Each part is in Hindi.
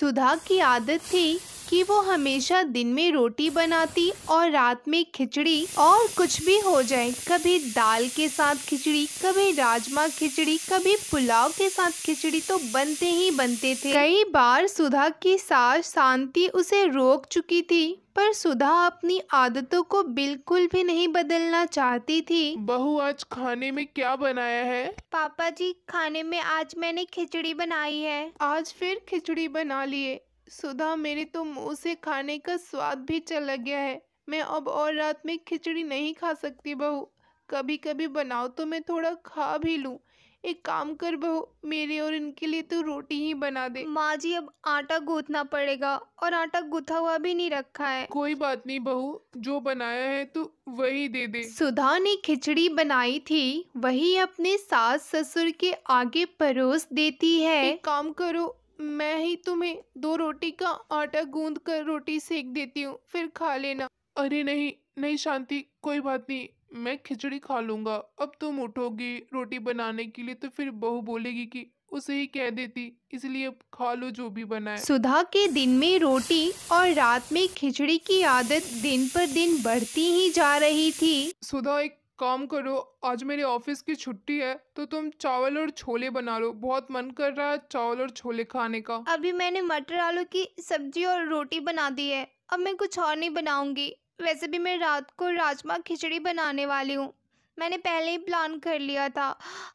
सुधा की आदत थी कि वो हमेशा दिन में रोटी बनाती और रात में खिचड़ी और कुछ भी हो जाए कभी दाल के साथ खिचड़ी कभी राजमा खिचड़ी कभी पुलाव के साथ खिचड़ी तो बनते ही बनते थे। कई बार सुधा की सास शांति उसे रोक चुकी थी पर सुधा अपनी आदतों को बिल्कुल भी नहीं बदलना चाहती थी। बहू आज खाने में क्या बनाया है? पापा जी खाने में आज मैंने खिचड़ी बनाई है। आज फिर खिचड़ी बना लिए। सुधा मेरे तो मुँह से खाने का स्वाद भी चला गया है। मैं अब और रात में खिचड़ी नहीं खा सकती बहू। कभी कभी बनाओ तो मैं थोड़ा खा भी लूँ। एक काम कर बहू मेरे और इनके लिए तो रोटी ही बना दे। माँ जी अब आटा गूंथना पड़ेगा और आटा गूथा हुआ भी नहीं रखा है। कोई बात नहीं बहू जो बनाया है तो वही दे दे। सुधा ने खिचड़ी बनाई थी वही अपने सास ससुर के आगे परोस देती है। एक काम करो मैं ही तुम्हें दो रोटी का आटा गूंद कर रोटी सेक देती हूँ फिर खा लेना। अरे नहीं नहीं शांति कोई बात नहीं मैं खिचड़ी खा लूँगा। अब तुम उठोगी रोटी बनाने के लिए तो फिर बहू बोलेगी कि उसे ही कह देती इसलिए अब खा लो जो भी बनाए। सुधा के दिन में रोटी और रात में खिचड़ी की आदत दिन पर दिन बढ़ती ही जा रही थी। सुधा एक काम करो आज मेरे ऑफ़िस की छुट्टी है तो तुम चावल और छोले बना लो। बहुत मन कर रहा है चावल और छोले खाने का। अभी मैंने मटर आलू की सब्ज़ी और रोटी बना दी है। अब मैं कुछ और नहीं बनाऊँगी। वैसे भी मैं रात को राजमा खिचड़ी बनाने वाली हूँ। मैंने पहले ही प्लान कर लिया था।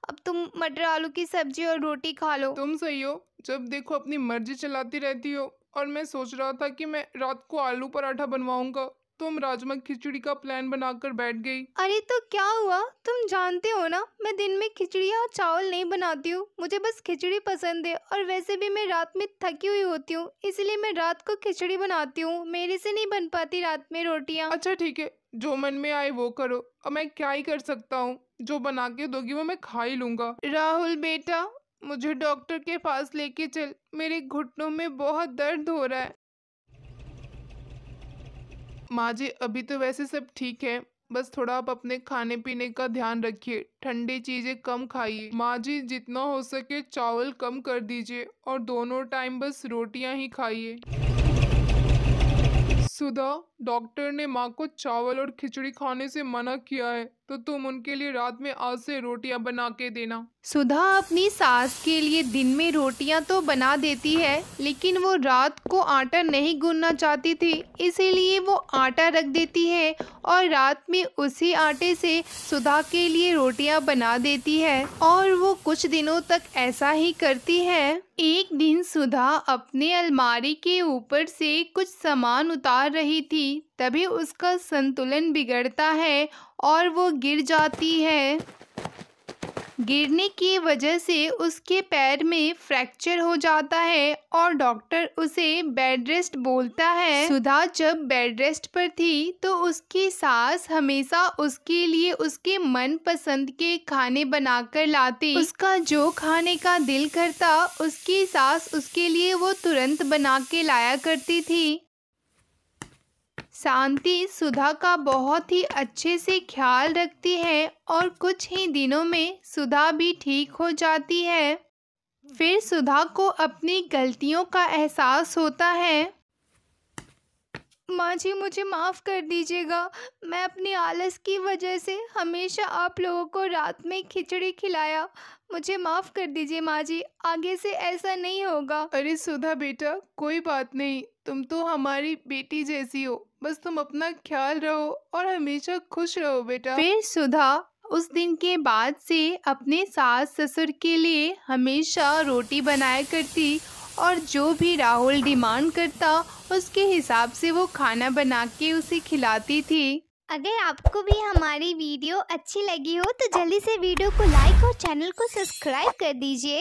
अब तुम मटर आलू की सब्ज़ी और रोटी खा लो। तुम सही हो। जब देखो अपनी मर्ज़ी चलाती रहती हो। और मैं सोच रहा था कि मैं रात को आलू पराठा बनवाऊँगा। तुम राजमा खिचड़ी का प्लान बनाकर बैठ गई। अरे तो क्या हुआ? तुम जानते हो ना मैं दिन में खिचड़ी और चावल नहीं बनाती हूँ। मुझे बस खिचड़ी पसंद है और वैसे भी मैं रात में थकी हुई होती हूँ इसलिए मैं रात को खिचड़ी बनाती हूँ। मेरे से नहीं बन पाती रात में रोटियाँ। अच्छा ठीक है। जो मन में आए वो करो। अब मैं क्या ही कर सकता हूँ? जो बना के दोगी वो मैं खा ही लूँगा। राहुल बेटा मुझे डॉक्टर के पास लेके चल। मेरे घुटनों में बहुत दर्द हो रहा है। माँ जी, अभी तो वैसे सब ठीक है। बस थोड़ा आप अपने खाने पीने का ध्यान रखिए, ठंडी चीज़ें कम खाइए। माँ जी, जितना हो सके चावल कम कर दीजिए और दोनों टाइम बस रोटियाँ ही खाइए। सुधा, डॉक्टर ने माँ को चावल और खिचड़ी खाने से मना किया है। तो तुम उनके लिए रात में आज से रोटियाँ बना के देना। सुधा अपनी सास के लिए दिन में रोटियाँ तो बना देती है, लेकिन वो रात को आटा नहीं गूंदना चाहती थी, इसीलिए वो आटा रख देती है और रात में उसी आटे से सुधा के लिए रोटियाँ बना देती है। और वो कुछ दिनों तक ऐसा ही करती है। एक दिन सुधा अपने अलमारी के ऊपर से कुछ सामान उतार रही थी तभी उसका संतुलन बिगड़ता है और वो गिर जाती है। गिरने की वजह से उसके पैर में फ्रैक्चर हो जाता है और डॉक्टर उसे बेड रेस्ट बोलता है। सुधा जब बेड रेस्ट पर थी तो उसकी सास हमेशा उसके लिए उसके मन पसंद के खाने बनाकर लाती। उसका जो खाने का दिल करता, उसकी सास उसके लिए वो तुरंत बना के लाया करती थी। शांति सुधा का बहुत ही अच्छे से ख्याल रखती है और कुछ ही दिनों में सुधा भी ठीक हो जाती है। फिर सुधा को अपनी गलतियों का एहसास होता है। माँ जी मुझे माफ़ कर दीजिएगा। मैं अपनी आलस की वजह से हमेशा आप लोगों को रात में खिचड़ी खिलाया। मुझे माफ़ कर दीजिए माँ जी आगे से ऐसा नहीं होगा। अरे सुधा बेटा कोई बात नहीं। तुम तो हमारी बेटी जैसी हो। बस तुम अपना ख्याल रहो और हमेशा खुश रहो बेटा। फिर सुधा उस दिन के बाद से अपने सास ससुर के लिए हमेशा रोटी बनाया करती और जो भी राहुल डिमांड करता, उसके हिसाब से वो खाना बना के उसे खिलाती थी। अगर आपको भी हमारी वीडियो अच्छी लगी हो तो जल्दी से वीडियो को लाइक और चैनल को सब्सक्राइब कर दीजिए।